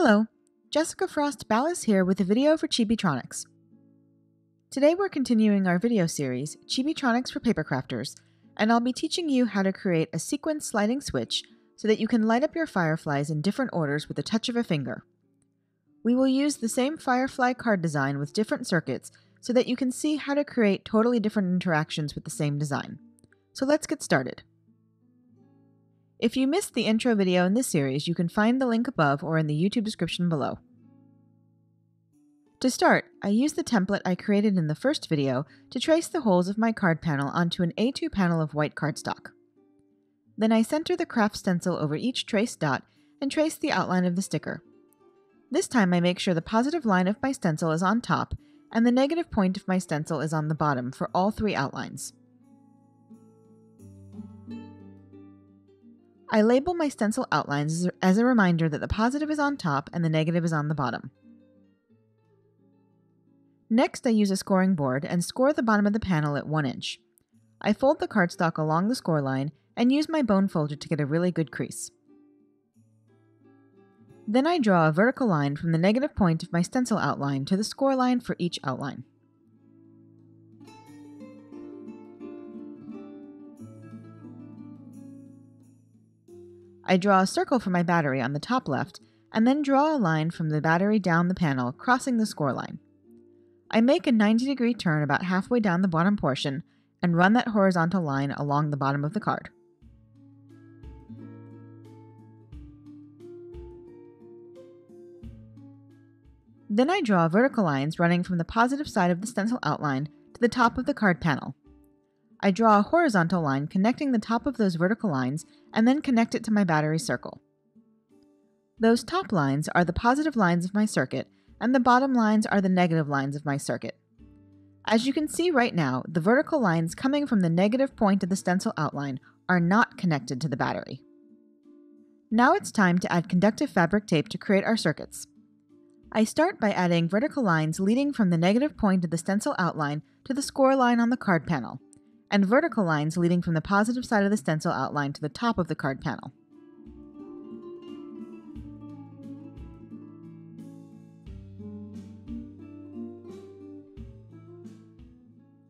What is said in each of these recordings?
Hello, Jessica Frost Ballas here with a video for Chibitronics. Today we're continuing our video series, Chibitronics for Paper Crafters, and I'll be teaching you how to create a sequence sliding switch so that you can light up your fireflies in different orders with a touch of a finger. We will use the same firefly card design with different circuits so that you can see how to create totally different interactions with the same design. So let's get started. If you missed the intro video in this series, you can find the link above or in the YouTube description below. To start, I use the template I created in the first video to trace the holes of my card panel onto an A2 panel of white cardstock. Then I center the craft stencil over each traced dot and trace the outline of the sticker. This time I make sure the positive line of my stencil is on top and the negative point of my stencil is on the bottom for all three outlines. I label my stencil outlines as a reminder that the positive is on top and the negative is on the bottom. Next, I use a scoring board and score the bottom of the panel at 1 inch. I fold the cardstock along the score line and use my bone folder to get a really good crease. Then I draw a vertical line from the negative point of my stencil outline to the score line for each outline. I draw a circle for my battery on the top left, and then draw a line from the battery down the panel, crossing the score line. I make a 90 degree turn about halfway down the bottom portion and run that horizontal line along the bottom of the card. Then I draw vertical lines running from the positive side of the stencil outline to the top of the card panel. I draw a horizontal line connecting the top of those vertical lines and then connect it to my battery circle. Those top lines are the positive lines of my circuit, and the bottom lines are the negative lines of my circuit. As you can see right now, the vertical lines coming from the negative point of the stencil outline are not connected to the battery. Now it's time to add conductive fabric tape to create our circuits. I start by adding vertical lines leading from the negative point of the stencil outline to the score line on the card panel, and vertical lines leading from the positive side of the stencil outline to the top of the card panel.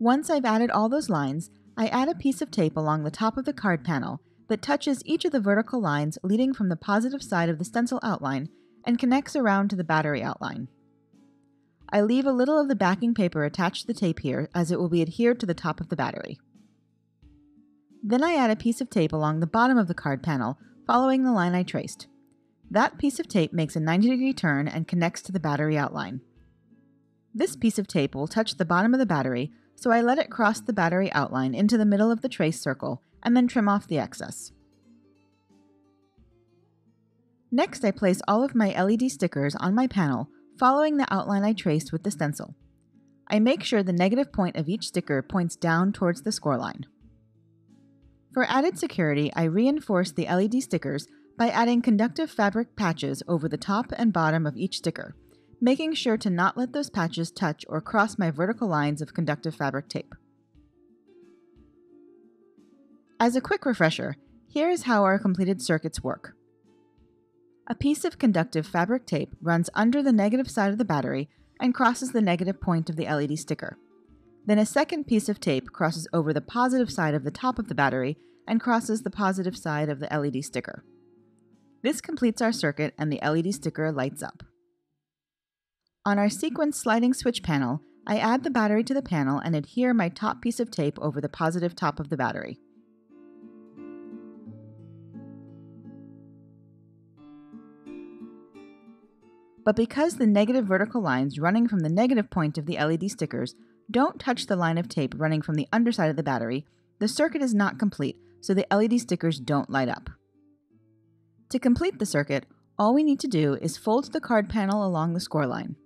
Once I've added all those lines, I add a piece of tape along the top of the card panel that touches each of the vertical lines leading from the positive side of the stencil outline and connects around to the battery outline. I leave a little of the backing paper attached to the tape here as it will be adhered to the top of the battery. Then I add a piece of tape along the bottom of the card panel, following the line I traced. That piece of tape makes a 90 degree turn and connects to the battery outline. This piece of tape will touch the bottom of the battery, so I let it cross the battery outline into the middle of the trace circle and then trim off the excess. Next, I place all of my LED stickers on my panel, following the outline I traced with the stencil. I make sure the negative point of each sticker points down towards the score line. For added security, I reinforce the LED stickers by adding conductive fabric patches over the top and bottom of each sticker, making sure to not let those patches touch or cross my vertical lines of conductive fabric tape. As a quick refresher, here is how our completed circuits work. A piece of conductive fabric tape runs under the negative side of the battery and crosses the negative point of the LED sticker. Then a second piece of tape crosses over the positive side of the top of the battery and crosses the positive side of the LED sticker. This completes our circuit and the LED sticker lights up. On our sequence sliding switch panel, I add the battery to the panel and adhere my top piece of tape over the positive top of the battery. But because the negative vertical lines running from the negative point of the LED stickers don't touch the line of tape running from the underside of the battery, the circuit is not complete so the LED stickers don't light up. To complete the circuit, all we need to do is fold the card panel along the score line.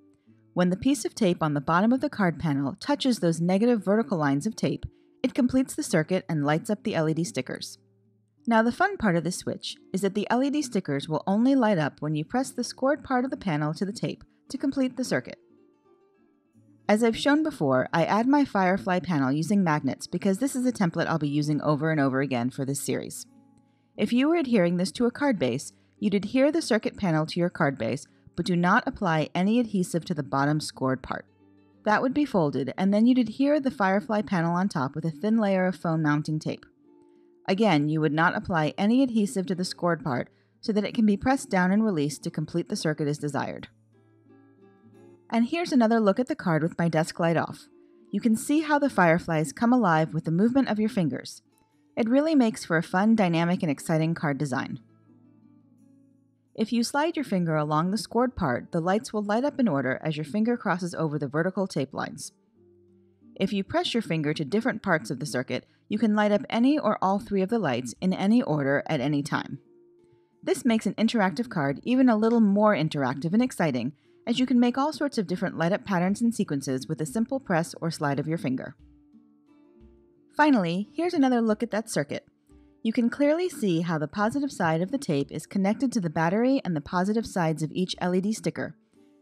When the piece of tape on the bottom of the card panel touches those negative vertical lines of tape, it completes the circuit and lights up the LED stickers. Now the fun part of this switch is that the LED stickers will only light up when you press the scored part of the panel to the tape to complete the circuit. As I've shown before, I add my Firefly panel using magnets because this is a template I'll be using over and over again for this series. If you were adhering this to a card base, you'd adhere the circuit panel to your card base, but do not apply any adhesive to the bottom scored part. That would be folded, and then you'd adhere the Firefly panel on top with a thin layer of foam mounting tape. Again, you would not apply any adhesive to the scored part so that it can be pressed down and released to complete the circuit as desired. And here's another look at the card with my desk light off. You can see how the fireflies come alive with the movement of your fingers. It really makes for a fun, dynamic, and exciting card design. If you slide your finger along the scored part, the lights will light up in order as your finger crosses over the vertical tape lines. If you press your finger to different parts of the circuit, you can light up any or all three of the lights in any order at any time. This makes an interactive card even a little more interactive and exciting, as you can make all sorts of different light up patterns and sequences with a simple press or slide of your finger. Finally, here's another look at that circuit. You can clearly see how the positive side of the tape is connected to the battery and the positive sides of each LED sticker,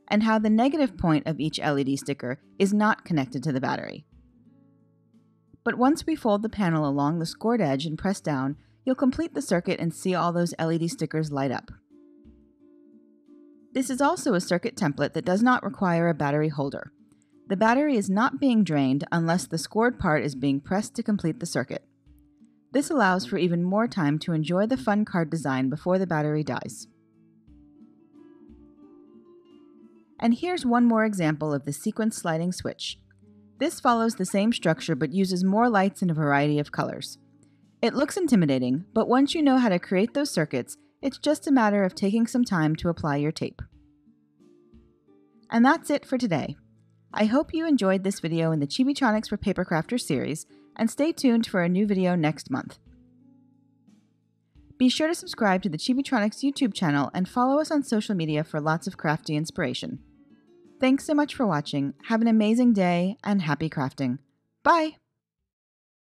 and how the negative point of each LED sticker is not connected to the battery. But once we fold the panel along the scored edge and press down, you'll complete the circuit and see all those LED stickers light up. This is also a circuit template that does not require a battery holder. The battery is not being drained unless the scored part is being pressed to complete the circuit. This allows for even more time to enjoy the fun card design before the battery dies. And here's one more example of the sequence sliding switch. This follows the same structure but uses more lights in a variety of colors. It looks intimidating, but once you know how to create those circuits, it's just a matter of taking some time to apply your tape. And that's it for today. I hope you enjoyed this video in the Chibitronics for Papercrafters series, and stay tuned for a new video next month. Be sure to subscribe to the Chibitronics YouTube channel and follow us on social media for lots of crafty inspiration. Thanks so much for watching, have an amazing day, and happy crafting. Bye!